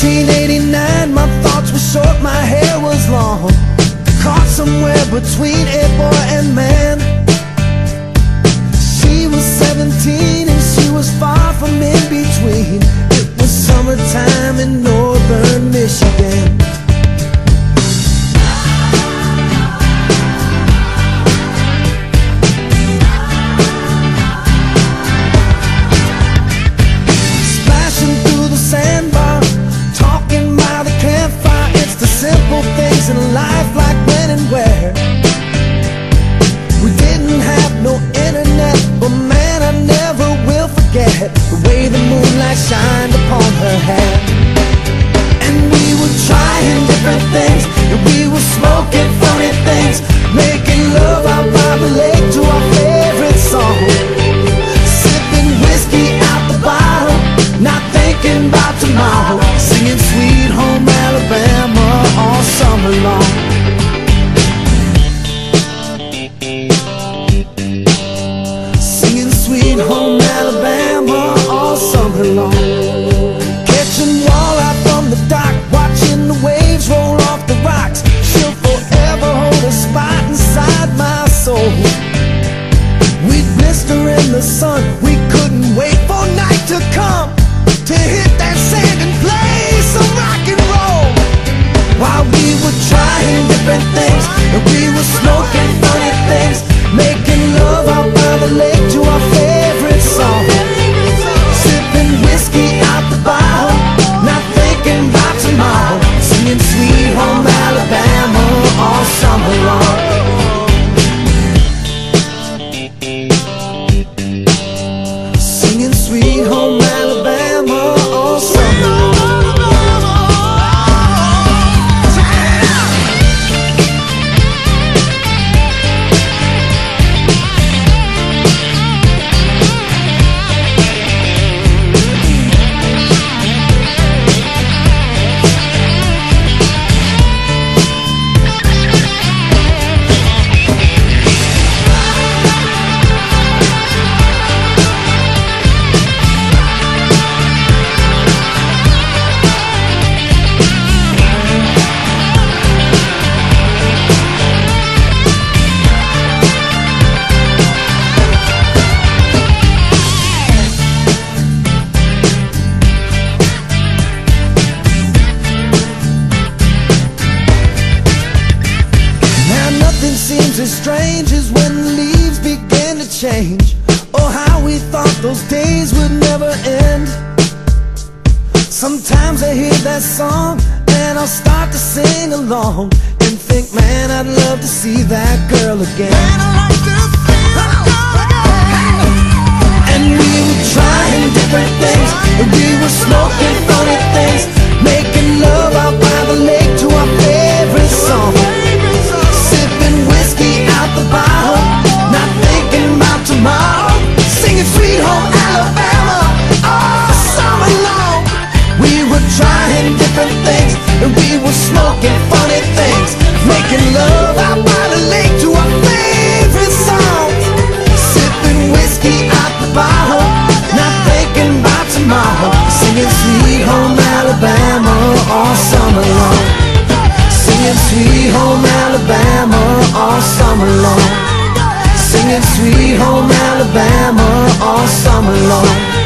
1989, my thoughts were short, my hair was long. Caught somewhere between a boy and man. She was 17 and she was far from in between. It was summertime in northern Michigan. Simple things in life, like when and where. We didn't have no internet, but man, I never Home Alabama strange as when the leaves begin to change. Oh, how we thought those days would never end. Sometimes I hear that song and I'll start to sing along and think, man, I'd love to see that girl again. Trying different things, and we were smoking funny things, making love out by the lake to our favorite song. Sipping whiskey out the bottle, not thinking about tomorrow. Singing Sweet Home Alabama all summer long. Singing Sweet Home Alabama all summer long. Singing Sweet Home Alabama all summer long.